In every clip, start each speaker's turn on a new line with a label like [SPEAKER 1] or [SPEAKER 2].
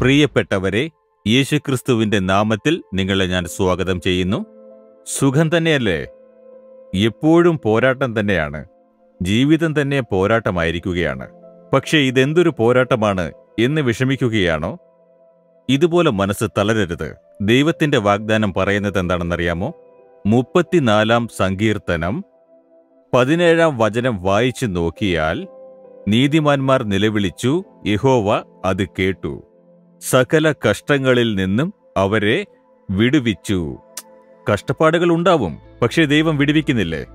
[SPEAKER 1] പ്രിയപ്പെട്ടവരെ യേശുക്രിസ്തുവിന്റെ നാമത്തിൽ നിങ്ങളെ ഞാൻ സ്വാഗതം ചെയ്യുന്നു. സുഖം തന്നെയല്ലേ? എപ്പോഴും പോരാട്ടം തന്നെയാണ്. ജീവിതം തന്നെ പോരാട്ടമായിരിക്കുകയാണ്. പക്ഷേ ഇതെന്തൊരു പോരാട്ടമാണ് എന്ന് വിഷമിക്കുകയാണോ? ഇതുപോലെ മനസ്സ് തളരരുത്. ദൈവത്തിന്റെ വാഗ്ദാനം പറയുന്നത് എന്താണെന്നറിയാമോ? മുപ്പത്തിനാലാം സങ്കീർത്തനം പതിനേഴാം വചനം വായിച്ചു നോക്കിയാൽ നീതിമാന്മാർ നിലവിളിച്ചു യഹോവ അത് കേട്ടു. സകല കഷ്ടങ്ങളിൽ നിന്നും അവരെ വിടുവിച്ചു. കഷ്ടപ്പാടുകൾ ഉണ്ടാവും പക്ഷേ ദൈവം വിടുവിക്കുന്നില്ലേ?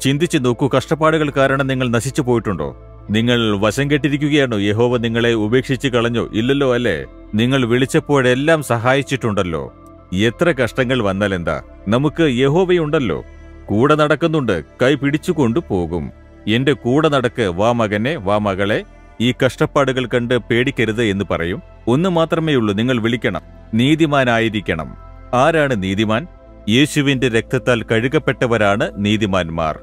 [SPEAKER 1] ചിന്തിച്ചു നോക്കൂ കഷ്ടപ്പാടുകൾ കാരണം നിങ്ങൾ നശിച്ചു പോയിട്ടുണ്ടോ? നിങ്ങൾ വശം കെട്ടിരിക്കുകയാണോ? യഹോവ നിങ്ങളെ ഉപേക്ഷിച്ച് കളഞ്ഞോ? ഇല്ലല്ലോ അല്ലേ? നിങ്ങൾ വിളിച്ചപ്പോഴെല്ലാം സഹായിച്ചിട്ടുണ്ടല്ലോ. എത്ര കഷ്ടങ്ങൾ വന്നാലെന്താ നമുക്ക് യഹോവയുണ്ടല്ലോ. കൂടെ നടക്കുന്നുണ്ട് കൈ പിടിച്ചുകൊണ്ടു പോകും. എന്റെ കൂടെ നടക്ക് വാ മകനെ വാ മകളെ. ഈ കഷ്ടപ്പാടുകൾ കണ്ട് പേടിക്കരുത് എന്ന് പറയും. ഒന്ന് മാത്രമേയുള്ളൂ നിങ്ങൾ വിളിക്കണം. നീതിമാനായിരിക്കണം. ആരാണ് നീതിമാൻ? യേശുവിന്റെ രക്തത്താൽ കഴുകപ്പെട്ടവരാണ് നീതിമാന്മാർ.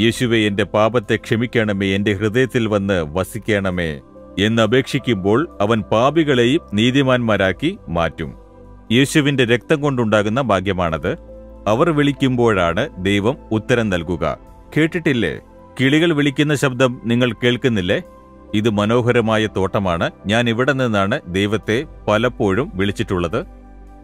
[SPEAKER 1] യേശുവെ എന്റെ പാപത്തെ ക്ഷമിക്കണമേ എന്റെ ഹൃദയത്തിൽ വന്ന് വസിക്കണമേ എന്നപേക്ഷിക്കുമ്പോൾ അവൻ പാപികളെയും നീതിമാന്മാരാക്കി മാറ്റും. യേശുവിന്റെ രക്തം കൊണ്ടുണ്ടാകുന്ന ഭാഗ്യമാണത്. അവർ വിളിക്കുമ്പോഴാണ് ദൈവം ഉത്തരം നൽകുക. കേട്ടിട്ടില്ലേ? കിളികൾ വിളിക്കുന്ന ശബ്ദം നിങ്ങൾ കേൾക്കുന്നില്ലേ? ഇത് മനോഹരമായ തോട്ടമാണ്. ഞാൻ ഇവിടെ നിന്നാണ് ദൈവത്തെ പലപ്പോഴും വിളിച്ചിട്ടുള്ളത്.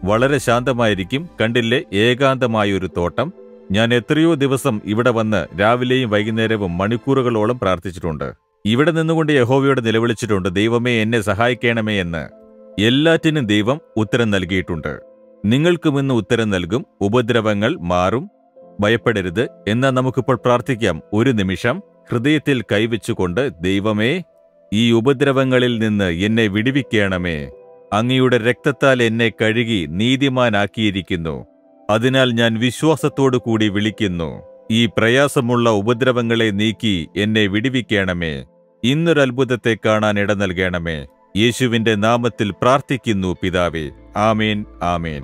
[SPEAKER 1] വളരെ ശാന്തമായിരിക്കും. കണ്ടില്ലേ ഏകാന്തമായൊരു തോട്ടം. ഞാൻ എത്രയോ ദിവസം ഇവിടെ വന്ന് രാവിലെയും വൈകുന്നേരവും മണിക്കൂറുകളോളം പ്രാർത്ഥിച്ചിട്ടുണ്ട്. ഇവിടെ നിന്നുകൊണ്ട് യഹോവയോട് നിലവിളിച്ചിട്ടുണ്ട് ദൈവമേ എന്നെ സഹായിക്കണമേ എന്ന്. എല്ലാറ്റിനും ദൈവം ഉത്തരം നൽകിയിട്ടുണ്ട്. നിങ്ങൾക്കും ഇന്ന് ഉത്തരം നൽകും. ഉപദ്രവങ്ങൾ മാറും. ഭയപ്പെടരുത്. എന്നാൽ നമുക്കിപ്പോൾ പ്രാർത്ഥിക്കാം. ഒരു നിമിഷം. ഹൃദയത്തിൽ കൈവച്ചുകൊണ്ട് ദൈവമേ ഈ ഉപദ്രവങ്ങളിൽ നിന്ന് എന്നെ വിടുവിക്കണമേ. അങ്ങയുടെ രക്തത്താൽ എന്നെ കഴുകി നീതിമാനാക്കിയിരിക്കുന്നു. അതിനാൽ ഞാൻ വിശ്വാസത്തോടു കൂടി വിളിക്കുന്നു. ഈ പ്രയാസമുള്ള ഉപദ്രവങ്ങളെ നീക്കി എന്നെ വിടുവിക്കണമേ. ഇന്നൊരത്ഭുതത്തെ കാണാൻ ഇട നൽകണമേ. യേശുവിന്റെ നാമത്തിൽ പ്രാർത്ഥിക്കുന്നു പിതാവേ. ആമേൻ ആമേൻ.